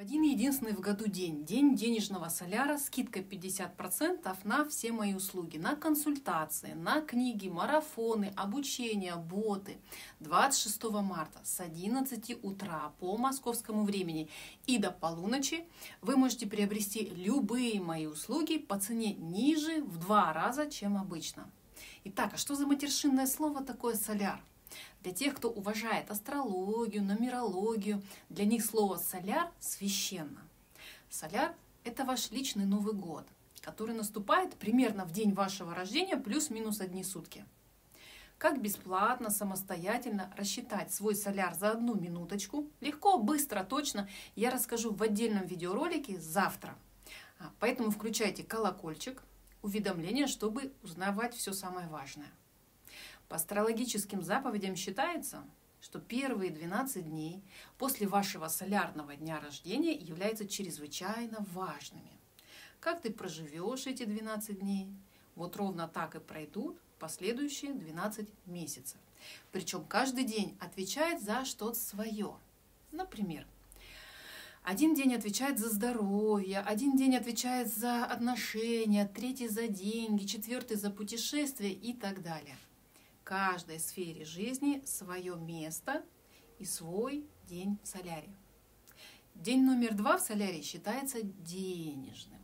один единственный в году день, день денежного соляра, скидка 50% на все мои услуги, на консультации, на книги, марафоны, обучение, боты. 26 марта с 11 утра по московскому времени и до полуночи вы можете приобрести любые мои услуги по цене ниже в два раза, чем обычно. Итак, а что за матершинное слово такое соляр? Для тех, кто уважает астрологию, нумерологию, для них слово «соляр» священно. Соляр – это ваш личный Новый год, который наступает примерно в день вашего рождения плюс-минус одни сутки. Как бесплатно, самостоятельно рассчитать свой соляр за одну минуточку, легко, быстро, точно, я расскажу в отдельном видеоролике завтра. А, поэтому включайте колокольчик, уведомления, чтобы узнавать все самое важное. По астрологическим заповедям считается, что первые 12 дней после вашего солярного дня рождения являются чрезвычайно важными. Как ты проживешь эти 12 дней, вот ровно так и пройдут последующие 12 месяцев. Причем каждый день отвечает за что-то свое. Например, один день отвечает за здоровье, один день отвечает за отношения, третий за деньги, четвертый за путешествия и так далее – каждой сфере жизни свое место и свой день в соляре. День номер два в соляре считается денежным.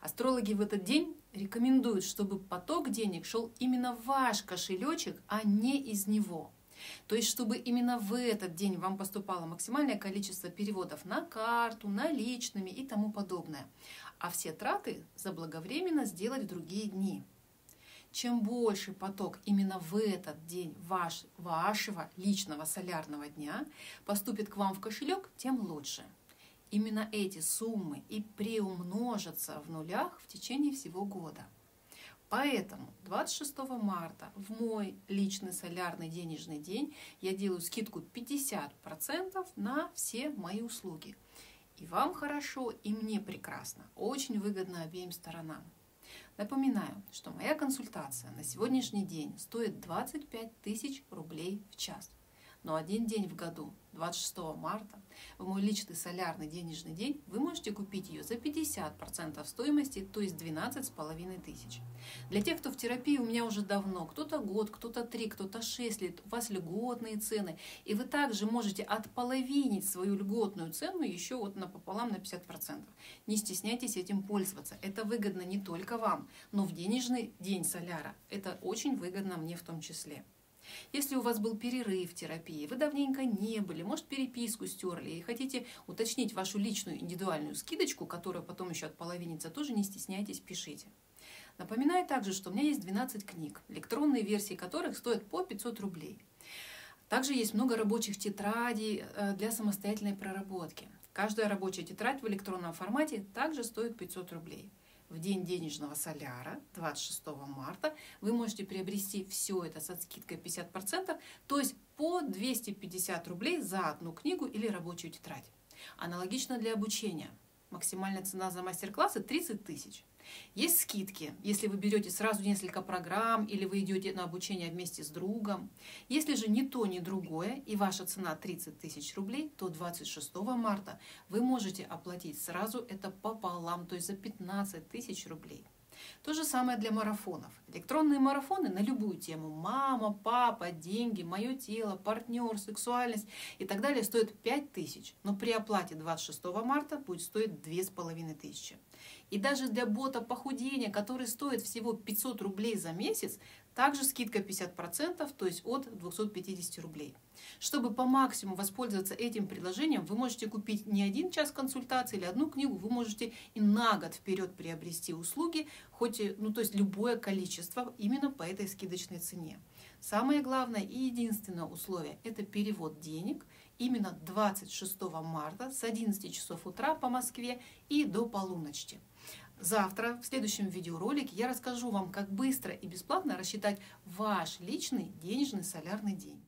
Астрологи в этот день рекомендуют, чтобы поток денег шел именно в ваш кошелечек, а не из него. То есть, чтобы именно в этот день вам поступало максимальное количество переводов на карту, наличными и тому подобное. А все траты заблаговременно сделать в другие дни – чем больше поток именно в этот день ваш, вашего личного солярного дня поступит к вам в кошелек, тем лучше. Именно эти суммы и приумножатся в нулях в течение всего года. Поэтому 26 марта в мой личный солярный денежный день я делаю скидку 50% на все мои услуги. И вам хорошо, и мне прекрасно. Очень выгодно обеим сторонам. Напоминаю, что моя консультация на сегодняшний день стоит 25 тысяч рублей в час. Но один день в году 26 марта, в мой личный солярный денежный день, вы можете купить ее за 50% стоимости, то есть 12,5 тысяч. Для тех, кто в терапии у меня уже давно, кто-то год, кто-то три, кто-то шесть лет, у вас льготные цены, и вы также можете отполовинить свою льготную цену еще вот напополам на 50%. Не стесняйтесь этим пользоваться. Это выгодно не только вам, но в денежный день соляра это очень выгодно мне в том числе. Если у вас был перерыв в терапии, вы давненько не были, может переписку стерли и хотите уточнить вашу личную индивидуальную скидочку, которая потом еще отполовинится, тоже не стесняйтесь, пишите. Напоминаю также, что у меня есть 12 книг, электронные версии которых стоят по 500 рублей. Также есть много рабочих тетрадей э, для самостоятельной проработки. Каждая рабочая тетрадь в электронном формате также стоит 500 рублей в день денежного соляра, 26 марта, вы можете приобрести все это со скидкой 50%, то есть по 250 рублей за одну книгу или рабочую тетрадь. Аналогично для обучения. Максимальная цена за мастер-классы 30 тысяч. Есть скидки, если вы берете сразу несколько программ или вы идете на обучение вместе с другом. Если же ни то, ни другое, и ваша цена 30 тысяч рублей, то 26 марта вы можете оплатить сразу это пополам, то есть за 15 тысяч рублей. То же самое для марафонов. Электронные марафоны на любую тему «мама», «папа», «деньги», «мое тело», «партнер», «сексуальность» и так далее стоят 5 тысяч, но при оплате 26 марта будет стоить 2500. И даже для бота похудения, который стоит всего 500 рублей за месяц, также скидка 50%, то есть от 250 рублей. Чтобы по максимуму воспользоваться этим предложением, вы можете купить не один час консультации или одну книгу, вы можете и на год вперед приобрести услуги, хоть, ну то есть любое количество именно по этой скидочной цене. Самое главное и единственное условие – это перевод денег именно 26 марта с 11 часов утра по Москве и до полуночи. Завтра в следующем видеоролике я расскажу вам, как быстро и бесплатно рассчитать ваш личный денежный солярный день.